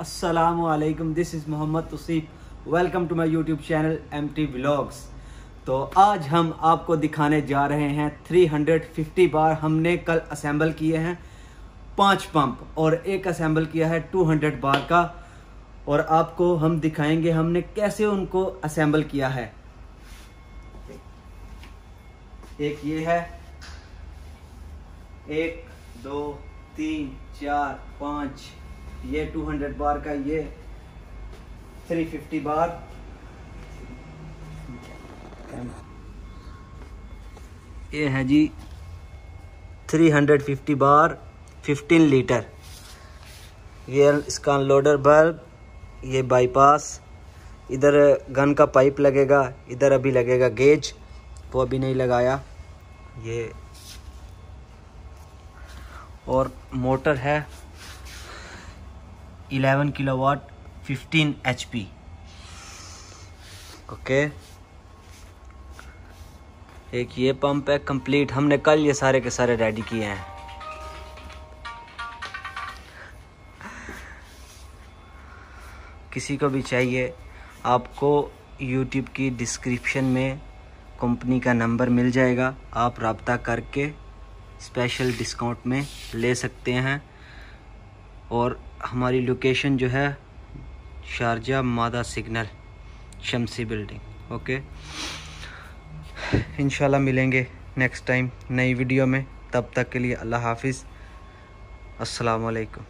अस्सलाम वालेकुम this is Mohammad Tasif. Welcome to my YouTube channel M T vlogs. तो आज हम आपको दिखाने जा रहे हैं 350 बार हमने कल असेंबल किए हैं पाँच पंप, और एक असेंबल किया है 200 बार का। और आपको हम दिखाएँगे हमने कैसे उनको असेंबल किया है। एक ये है, एक, दो तीन, चार, पाँच, ये 200 बार का ये 350 बार। ये है जी 350 बार 15 लीटर ये इसका अनलोडर बल्ब ये बाईपास इधर गन का पाइप लगेगा, इधर अभी लगेगा गेज वो अभी नहीं लगाया। ये और मोटर है 11 किलोवाट 15 एचपी। ओके। एक ये पंप है कंप्लीट। हमने कल ये सारे के सारे रेडी किए हैं। किसी को भी चाहिए, आपको यूट्यूब की डिस्क्रिप्शन में कंपनी का नंबर मिल जाएगा। आप रबता करके स्पेशल डिस्काउंट में ले सकते हैं। और हमारी लोकेशन जो है, शारजा मादा सिग्नल, शमसी बिल्डिंग ओके इन मिलेंगे नेक्स्ट टाइम नई वीडियो में। तब तक के लिए अल्लाह हाफिज़। अस्सलाम वालेकुम